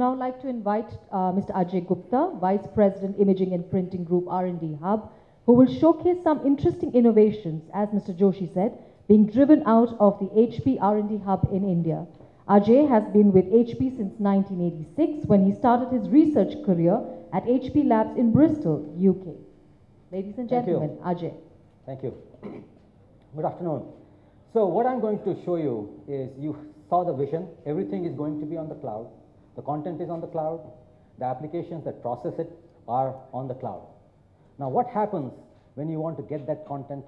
now like to invite uh, Mr. Ajay Gupta, Vice President, Imaging and Printing Group R&D Hub, who will showcase some interesting innovations, as Mr. Joshi said, being driven out of the HP R&D Hub in India. Ajay has been with HP since 1986 when he started his research career at HP Labs in Bristol, UK. Ladies and gentlemen, Thank Ajay. Thank you. Good afternoon. So what I'm going to show you is you saw the vision. Everything is going to be on the cloud. The content is on the cloud. The applications that process it are on the cloud. Now what happens when you want to get that content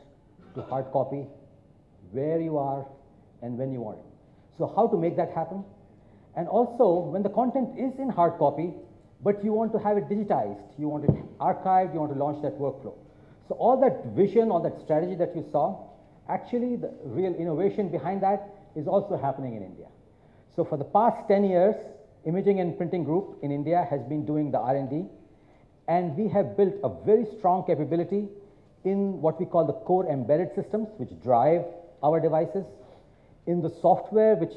to hard copy, where you are and when you want it. So how to make that happen? And also when the content is in hard copy, but you want to have it digitized, you want it archived, you want to launch that workflow. So all that vision, all that strategy that you saw, actually the real innovation behind that is also happening in India. So for the past 10 years, Imaging and Printing Group in India has been doing the R&D and we have built a very strong capability in what we call the core embedded systems which drive our devices, in the software which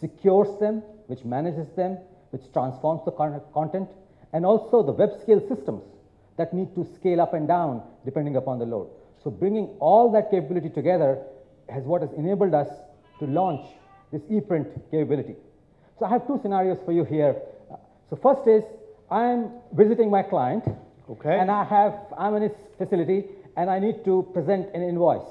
secures them, which manages them, which transforms the con- content, and also the web scale systems that need to scale up and down depending upon the load. So bringing all that capability together has what has enabled us to launch this ePrint capability. So I have two scenarios for you here. Uh, So first is I'm visiting my client Okay. and I have I'm in his facility and I need to present an invoice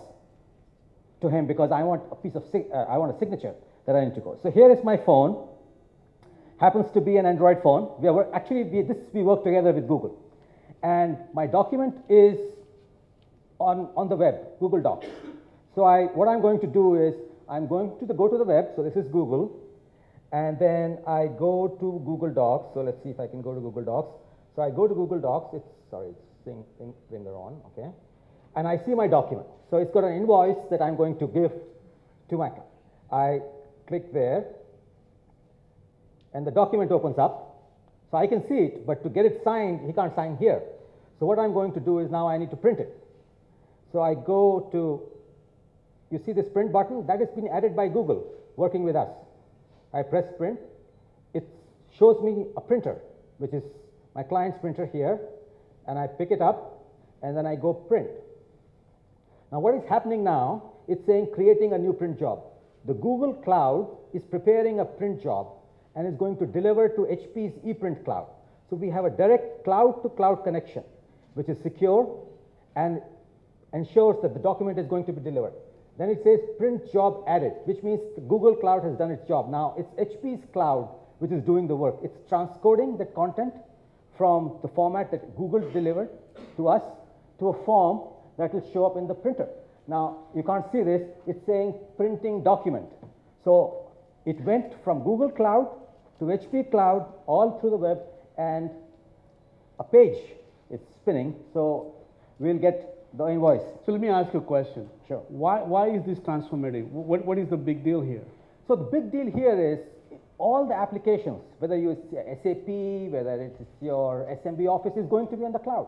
to him because I want a piece of uh, I want a signature that I need to go. So here is my phone. Happens to be an Android phone. We are actually we, this we work together with Google, and my document is on on the web, Google Docs. So I what I'm going to do is I'm going to the, go to the web. So this is Google, and then I go to Google Docs. So let's see if I can go to Google Docs. So I go to Google Docs. It's sorry, it's thing, thing, finger on. Okay, and I see my document. So it's got an invoice that I'm going to give to my client. I click there, and the document opens up. So I can see it, but to get it signed, he can't sign here. So what I'm going to do is now I need to print it. So I go to, you see this print button? That has been added by Google working with us. I press print. It shows me a printer, which is my client's printer here, and I pick it up, and then I go print. Now, what is happening now? It's saying creating a new print job. The Google Cloud is preparing a print job and is going to deliver to HP's ePrint cloud. So we have a direct cloud to cloud connection, which is secure and ensures that the document is going to be delivered. Then it says print job added, which means Google Cloud has done its job. Now it's HP's cloud which is doing the work. It's transcoding the content from the format that Google delivered to us to a form that will show up in the printer. Now you can't see this, it's saying printing document. So it went from Google Cloud to HP Cloud all through the web and a page is spinning. So we'll get the invoice. So let me ask you a question. Sure. Why, why is this transformative? What, what is the big deal here? So the big deal here is all the applications, whether you SAP, whether it's your SMB office, is going to be on the cloud.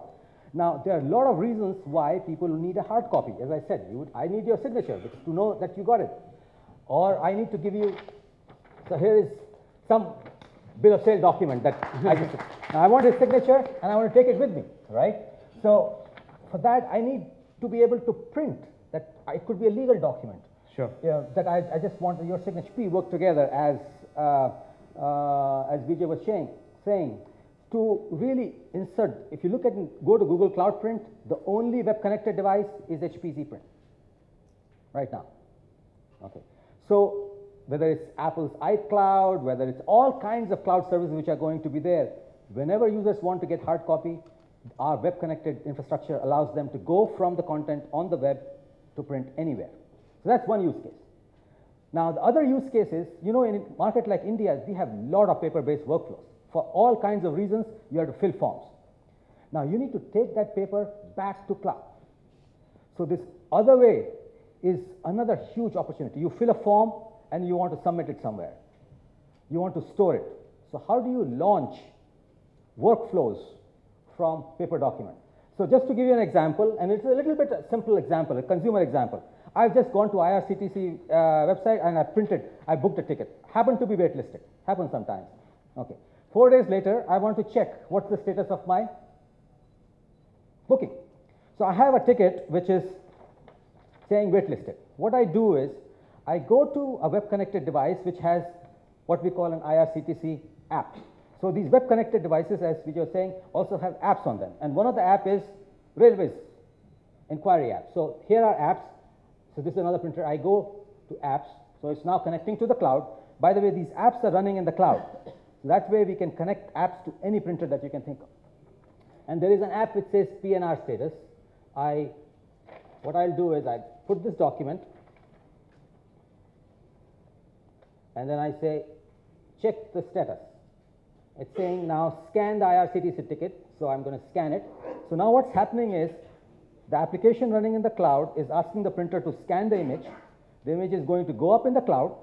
Now there are a lot of reasons why people need a hard copy. As I said, you would, I need your signature to know that you got it, or I need to give you. So here is some bill of sale document that I just. I want his signature and I want to take it with me, right? So for that I need to be able to print that. It could be a legal document Sure. yeah, that I, I just want your signature we work together as uh, uh, as VJ was saying, saying to really insert. If you look at go to Google Cloud Print, the only web connected device is HP's ePrint right now. Okay, so whether it's Apple's iCloud, whether it's all kinds of cloud services which are going to be there, whenever users want to get hard copy, our web connected infrastructure allows them to go from the content on the web to print anywhere. So that's one use case. Now the other use case is, you know, in a market like India, we have a lot of paper-based workflows. For all kinds of reasons, you have to fill forms. Now you need to take that paper back to cloud. So this other way is another huge opportunity. You fill a form and you want to submit it somewhere. You want to store it. So how do you launch workflows from paper document? So just to give you an example, and it's a little bit simple example, a consumer example. I've just gone to IRCTC uh, website and I printed, I booked a ticket. Happened to be waitlisted. Happens sometimes. Okay. Four days later, I want to check what's the status of my booking. So I have a ticket which is saying waitlisted. What I do is I go to a web connected device which has what we call an IRCTC app. So these web connected devices, as we were saying, also have apps on them. And one of the app is Railways inquiry app. So here are apps. So this is another printer. I go to apps. So it's now connecting to the cloud. By the way, these apps are running in the cloud. So that way we can connect apps to any printer that you can think of. And there is an app which says PNR status. I, what I'll do is I put this document and then I say check the status. It's saying now scan the IRCTC ticket, so I'm going to scan it. So now what's happening is the application running in the cloud is asking the printer to scan the image. The image is going to go up in the cloud.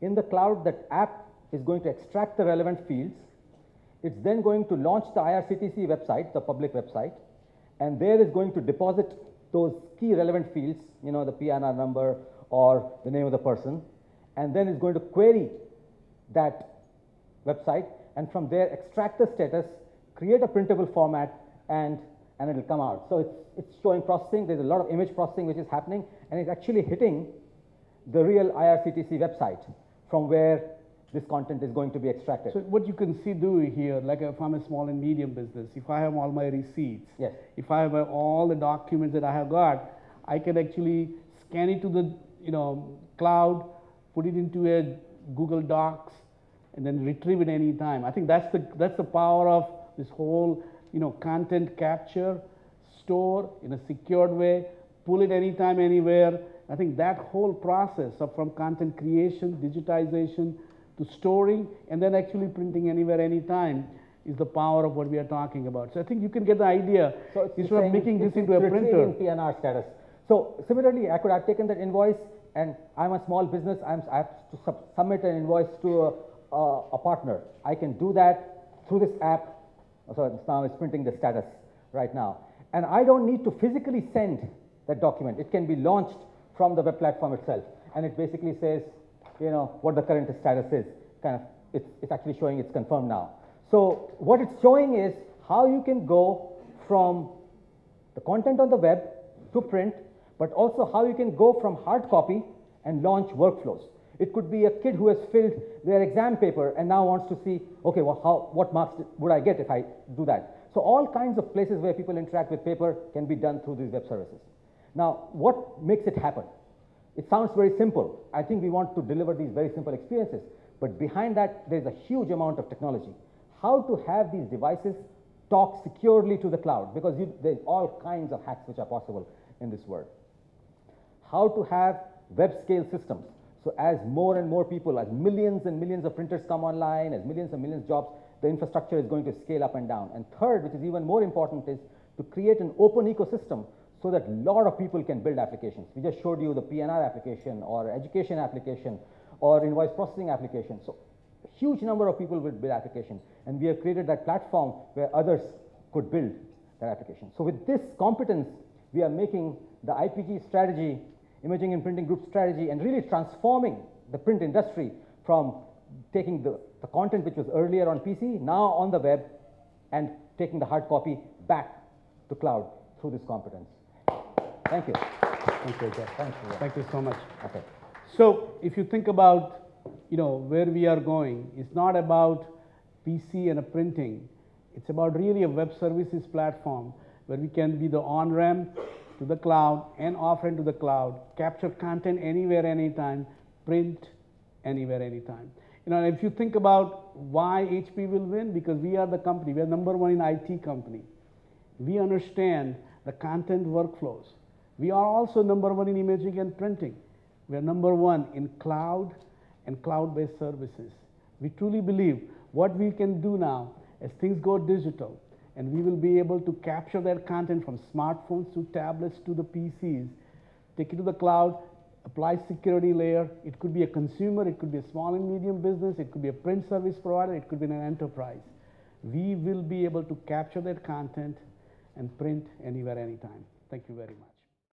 In the cloud, that app is going to extract the relevant fields. It's then going to launch the IRCTC website, the public website, and there is going to deposit those key relevant fields, you know, the PNR number or the name of the person, and then it's going to query that website and from there extract the status, create a printable format and, and it will come out. So it's, it's showing processing, there's a lot of image processing which is happening and it's actually hitting the real IRCTC website from where this content is going to be extracted. So what you can see do here, like if I'm a small and medium business, if I have all my receipts, Yes. if I have all the documents that I have got, I can actually scan it to the you know cloud, put it into a Google Docs, and then retrieve it any time. I think that's the that's the power of this whole you know content capture, store in a secured way, pull it anytime, anywhere. I think that whole process of from content creation, digitization to storing, and then actually printing anywhere, anytime is the power of what we are talking about. So I think you can get the idea So it's instead of making this into a printer. PNR status. So similarly, I could have taken that invoice and I'm a small business, I'm, I have to sub- submit an invoice to a, a, a partner. I can do that through this app. So now it's printing the status right now. And I don't need to physically send that document. It can be launched from the web platform itself. And it basically says, you know, what the current status is. Kind of, it's, it's actually showing it's confirmed now. So what it's showing is how you can go from the content on the web to print, but also how you can go from hard copy and launch workflows. It could be a kid who has filled their exam paper and now wants to see, okay, well, how, what marks would I get if I do that? So all kinds of places where people interact with paper can be done through these web services. Now, what makes it happen? It sounds very simple. I think we want to deliver these very simple experiences. But behind that, there's a huge amount of technology. How to have these devices talk securely to the cloud, because you, there's all kinds of hacks which are possible in this world. How to have web scale systems. So as more and more people, as millions and millions of printers come online, as millions and millions of jobs, the infrastructure is going to scale up and down. And third, which is even more important, is to create an open ecosystem so that a lot of people can build applications. We just showed you the PNR application or education application or invoice processing application. So a huge number of people will build applications. and we have created that platform where others could build that application. So with this competence, we are making the IPG strategy, imaging and printing group strategy and really transforming the print industry from taking the, the content which was earlier on PC, now on the web and taking the hard copy back to cloud through this competence. Thank you. Thank you, Jeff. Thank you. Thank you so much. Okay. So if you think about, you know, where we are going, it's not about PC and a printing. It's about really a web services platform where we can be the on-ramp to the cloud and off-ramp to the cloud, capture content anywhere, anytime, print anywhere, anytime. You know, if you think about why HP will win, because we are the company, we are number one in IT company. We understand the content workflows. We are also number one in imaging and printing. We are number one in cloud and cloud-based services. We truly believe what we can do now as things go digital and we will be able to capture that content from smartphones to tablets to the PCs, take it to the cloud, apply security layer. It could be a consumer, it could be a small and medium business, it could be a print service provider, it could be an enterprise. We will be able to capture that content and print anywhere, anytime. Thank you very much.